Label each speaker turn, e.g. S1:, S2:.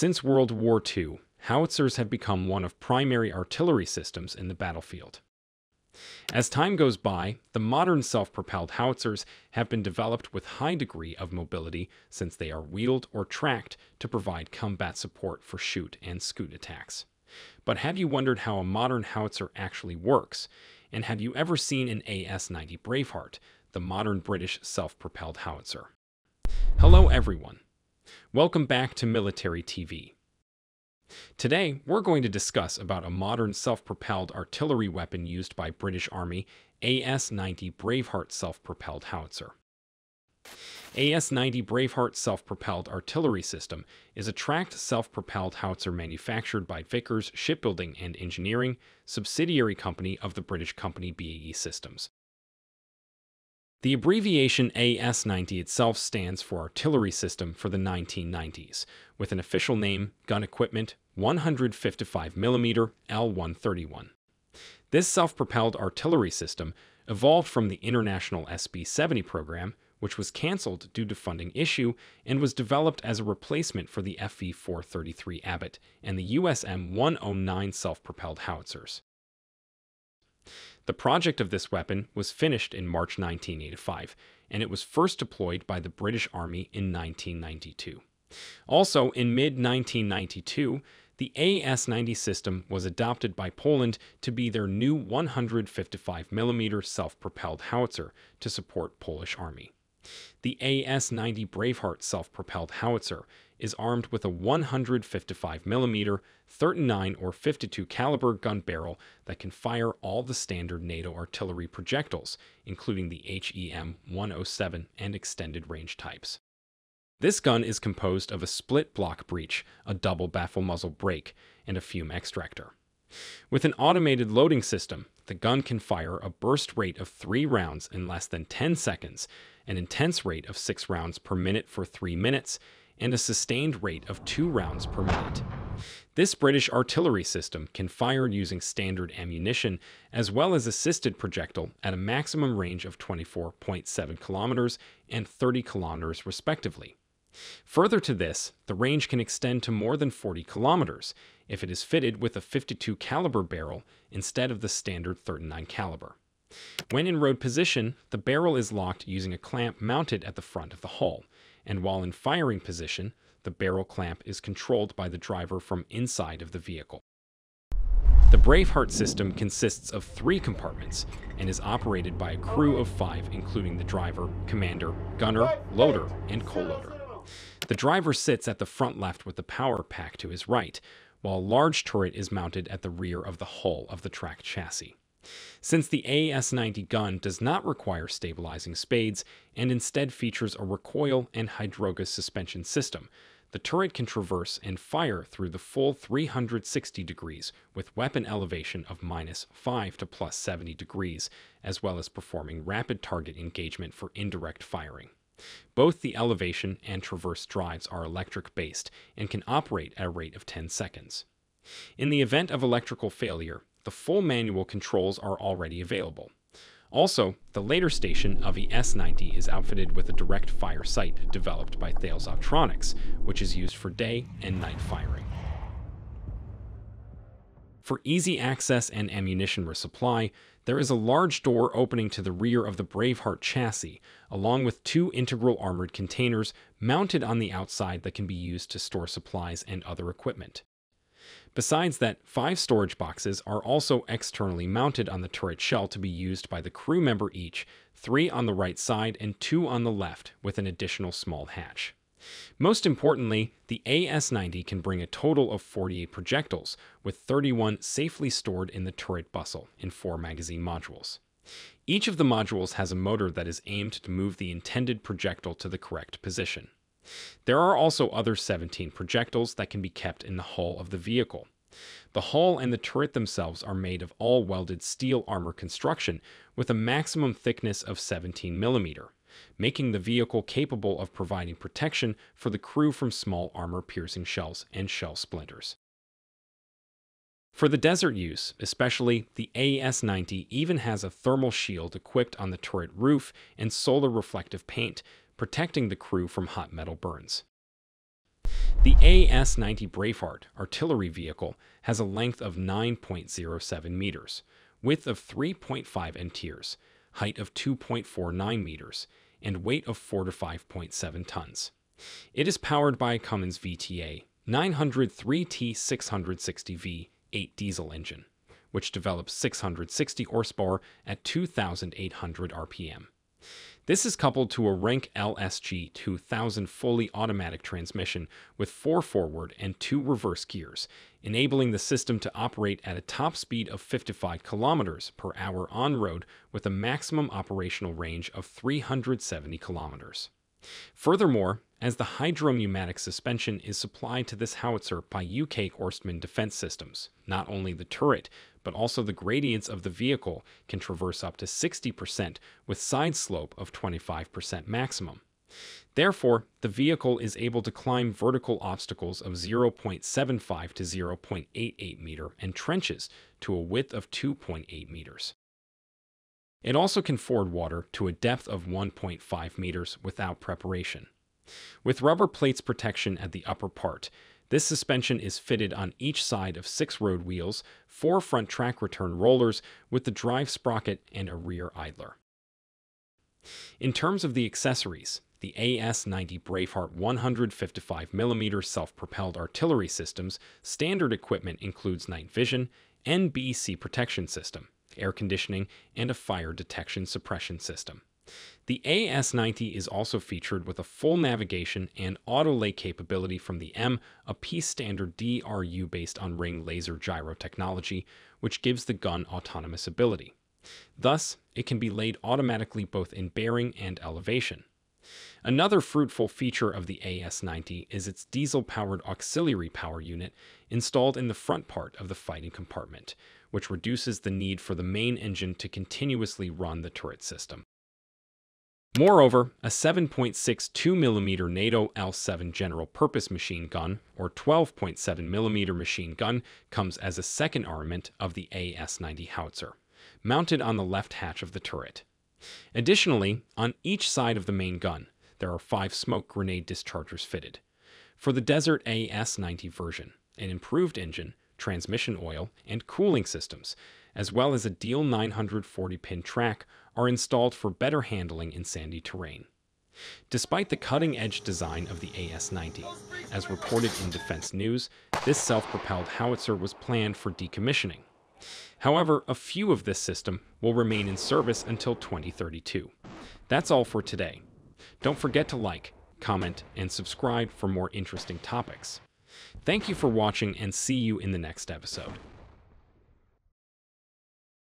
S1: Since World War II, howitzers have become one of primary artillery systems in the battlefield. As time goes by, the modern self-propelled howitzers have been developed with high degree of mobility since they are wheeled or tracked to provide combat support for shoot and scoot attacks. But have you wondered how a modern howitzer actually works? And have you ever seen an AS-90 Braveheart, the modern British self-propelled howitzer? Hello everyone. Welcome back to Military TV. Today, we're going to discuss about a modern self-propelled artillery weapon used by British Army, AS-90 Braveheart self-propelled howitzer. AS-90 Braveheart self-propelled artillery system is a tracked self-propelled howitzer manufactured by Vickers Shipbuilding and Engineering, subsidiary company of the British company BAE Systems. The abbreviation AS-90 itself stands for Artillery System for the 1990s, with an official name, Gun Equipment 155mm L131. This self-propelled artillery system evolved from the International SP-70 program, which was cancelled due to funding issue and was developed as a replacement for the FV-433 Abbot and the US M-109 self-propelled howitzers. The project of this weapon was finished in March 1985, and it was first deployed by the British Army in 1992. Also, in mid 1992, the AS-90 system was adopted by Poland to be their new 155mm self-propelled howitzer to support Polish army. The AS-90 Braveheart self-propelled howitzer is armed with a 155mm 39 or 52 caliber gun barrel that can fire all the standard NATO artillery projectiles, including the HE M107 and extended range types. This gun is composed of a split block breech, a double baffle muzzle brake, and a fume extractor. With an automated loading system, the gun can fire a burst rate of 3 rounds in less than 10 seconds, an intense rate of 6 rounds per minute for 3 minutes, and a sustained rate of 2 rounds per minute. This British artillery system can fire using standard ammunition as well as assisted projectile at a maximum range of 24.7 kilometers and 30 kilometers respectively. Further to this, the range can extend to more than 40 kilometers if it is fitted with a 52 caliber barrel instead of the standard 39 caliber. When in road position, the barrel is locked using a clamp mounted at the front of the hull, and while in firing position, the barrel clamp is controlled by the driver from inside of the vehicle. The Braveheart system consists of three compartments and is operated by a crew of five, including the driver, commander, gunner, loader, and co-loader. The driver sits at the front left with the power pack to his right, while a large turret is mounted at the rear of the hull of the tracked chassis. Since the AS-90 gun does not require stabilizing spades and instead features a recoil and hydrogas suspension system, the turret can traverse and fire through the full 360 degrees with weapon elevation of minus 5 to plus 70 degrees, as well as performing rapid target engagement for indirect firing. Both the elevation and traverse drives are electric based and can operate at a rate of 10 seconds. In the event of electrical failure, the full manual controls are already available. Also, the later station of the AS90 is outfitted with a direct fire sight developed by Thales Optronics, which is used for day and night firing. For easy access and ammunition resupply, there is a large door opening to the rear of the Braveheart chassis, along with two integral armored containers mounted on the outside that can be used to store supplies and other equipment. Besides that, five storage boxes are also externally mounted on the turret shell to be used by the crew member each, three on the right side and two on the left, with an additional small hatch. Most importantly, the AS-90 can bring a total of 48 projectiles, with 31 safely stored in the turret bustle in four magazine modules. Each of the modules has a motor that is aimed to move the intended projectile to the correct position. There are also other 17 projectiles that can be kept in the hull of the vehicle. The hull and the turret themselves are made of all welded steel armor construction with a maximum thickness of 17 millimeter making the vehicle capable of providing protection for the crew from small armor-piercing shells and shell splinters. For the desert use, especially, the AS-90 even has a thermal shield equipped on the turret roof and solar reflective paint, protecting the crew from hot metal burns. The AS-90 Braveheart artillery vehicle has a length of 9.07 meters, width of 3.5 entiers, height of 2.49 meters, and weight of 4 to 5.7 tons. It is powered by a Cummins VTA 903T 660V 8 diesel engine, which develops 660 horsepower at 2,800 RPM. This is coupled to a Renk LSG 2000 fully automatic transmission with four forward and two reverse gears, enabling the system to operate at a top speed of 55 kilometers per hour on road with a maximum operational range of 370 kilometers. Furthermore, as the hydropneumatic suspension is supplied to this howitzer by UK Horstmann Defence Systems, not only the turret, but also the gradients of the vehicle can traverse up to 60% with side slope of 25% maximum. Therefore, the vehicle is able to climb vertical obstacles of 0.75 to 0.88 meter and trenches to a width of 2.8 meters. It also can ford water to a depth of 1.5 meters without preparation. With rubber plates protection at the upper part, this suspension is fitted on each side of six road wheels, four front track return rollers with the drive sprocket and a rear idler. In terms of the accessories, the AS-90 Braveheart 155mm self-propelled artillery systems standard equipment includes night vision, NBC protection system, air conditioning, and a fire detection suppression system. The AS90 is also featured with a full navigation and auto lay capability from the M, a piece standard DRU based on ring laser gyro technology, which gives the gun autonomous ability. Thus, it can be laid automatically both in bearing and elevation. Another fruitful feature of the AS90 is its diesel-powered auxiliary power unit installed in the front part of the fighting compartment, which reduces the need for the main engine to continuously run the turret system. Moreover, a 7.62mm NATO L7 general purpose machine gun, or 12.7mm machine gun, comes as a second armament of the AS-90 howitzer, mounted on the left hatch of the turret. Additionally, on each side of the main gun, there are five smoke grenade dischargers fitted. For the Desert AS-90 version, an improved engine, transmission oil, and cooling systems, as well as a Diehl 940-pin track are installed for better handling in sandy terrain. Despite the cutting-edge design of the AS-90, as reported in Defense News, this self-propelled howitzer was planned for decommissioning. However, a few of this system will remain in service until 2032. That's all for today. Don't forget to like, comment, and subscribe for more interesting topics. Thank you for watching and see you in the next episode.